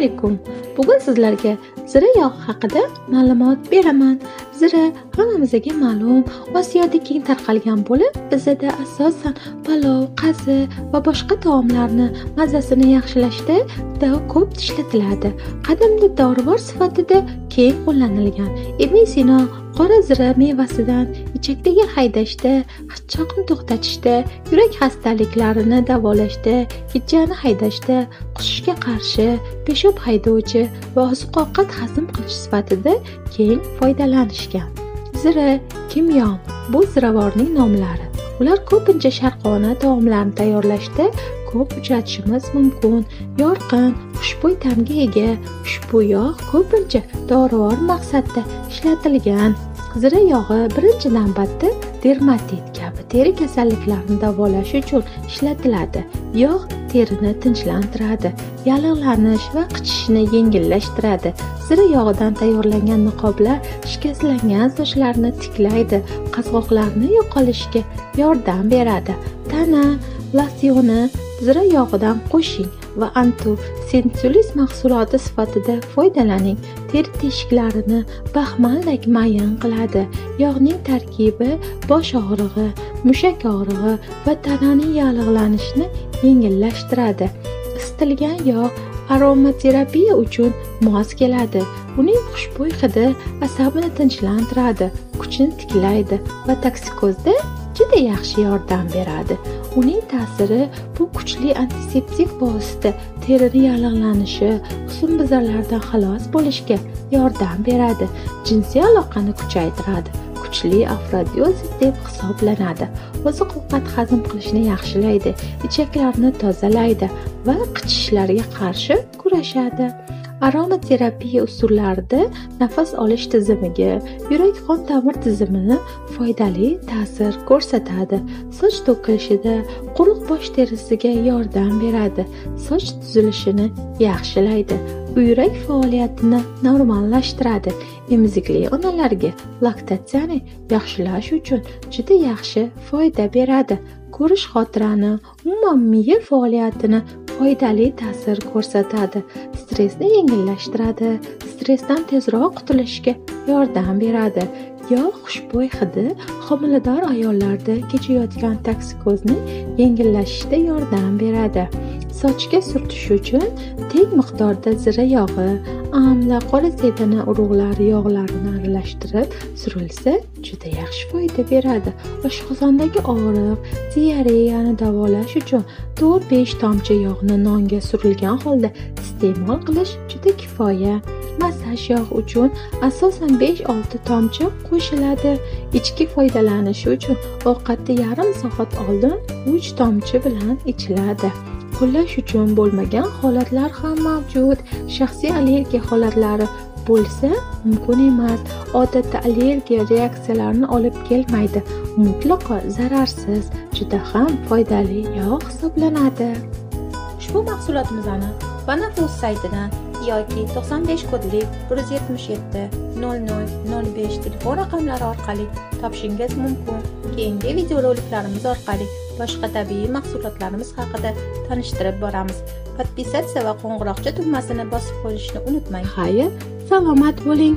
alaykum. Bugun sizlarga zira yog'i haqida ma'lumot beraman. Zira hammamizga ma'lum osiyoda keng tarqalgan bo'lib bizada asosan palov qazi va boshqa taomlarni mazasini yaxshilashda juda ko'p ishlatiladi. Qadimda dorivor sifatida keng qo'llanilgan. Ibn sino qora zira mevasidan ichakdagi haydashda hichoqni to'xtatishda yurak xastaliklarini davolashda hijjani haydashda qushishga qarshi peshob haydovchi va oziq ovqat hazm qilish sifatida keng foydalanishgan. Zira kimyon bu ziravorning nomlari. Ular ko'pincha sharqona taomlarni tayyorlashda ko'p uchratishimiz mumkin. Yorqin xushbo'y ta'mga ega ushbu yog' ko'pincha dorivor maqsadda ishlatilgan. Zira yog'i birinchi navbatda dermatit kabi teri kasalliklarini davolash uchun ishlatiladi. Yog' terini tinchlantiradi yallig'lanish va qichishishni yengillashtiradi. Zira yog'idan tayyorlangan niqoblar shikastlangan sochlarni tiklaydi qazg'oqlarni yo'qolishiga yordam beradi. Tana losyoni zira yog'idan qo'shing va antusensulis mahsuloti sifatida foydalaning. Ter teshiklarini baxmaldek mayin qiladi. Yog'ning tarkibi bosh og'rig'i mushak og'rig'i va tananing yallig'lanishini yengillashtiradi. Isitilgan yog' aromaterapiya uchun mos keladi. Uning xushbo'y hidi asabni tinchlantiradi kuchni tiklaydi va toksikozda juda yaxshi yordam beradi. Uning ta'siri bu kuchli antiseptik vosita terini yallig'lanishi husnbuzarlardan xalos bo'lishga yordam beradi. Jinsiy aloqani kuchaytiradi. Kuchli afrodiozik deb hisoblanadi oziq ovqat hazm qilishni yaxshilaydi. Ichaklarni tozalaydi va qichishlarga qarshi kurashadi. Aromaterapiya usullarida nafas olish tizimiga yurak qon tamir tizimini foydali ta'sir ko'rsatadi. Soch to'kilishida quruq bosh terisiga yordam beradi. Soch tuzilishini yaxshilaydi. Buyrak faoliyatini normallashtiradi. Emizikli onalarga laktatsiyani yaxshilash uchun juda yaxshi foyda beradi. Ko'rish xotirani umuman miya faoliyatini foydali ta'sir ko'rsatadi stressni yengillashtiradi stressdan tezroq qutulishga yordam beradi. Yog' xushbo'y hidi homilador ayollarda kechayotgan toksikozni yengillashishda yordam beradi. Sochga surtish uchun teng miqdorda zira yog'i amla qora sedana urug'lari yog'larini aralashtirib surilsa juda yaxshi foyda beradi. Oshqozondagi og'riq diareyani davolash uchun to'rt besh tomchi yog'ni nonga surilgan holda iste'mol qilish juda kifoya. Massaj yog' uchun asosan besh olti tomchi qo'shiladi. Ichki foydalanishi uchun ovqatni yarim soat oldin uch tomchi bilan ichiladi. Qo'llash uchun bo'lmagan holatlar ham mavjud. Shaxsiy allergiya holatlari bo'lsa mumkin emas. Odatda allergiya reaksiyalarini olib kelmaydi. Mutlaqo zararsiz juda ham foydali yog' hisoblanadi. Ushbu mahsulotimizni banafus saytidan yoki to'qson besh kodli bir yuz yetmish yetti nol nol nol besh telefon raqamlari orqali topishingiz mumkin. Keyingi videoroliklarimiz orqali boshqa tabiiy mahsulotlarimiz haqida tanishtirib boramiz. Podpisatsiya va qo'ng'iroqcha tugmasini bosib qo'yishni unutmang. Xayr salomat bo'ling.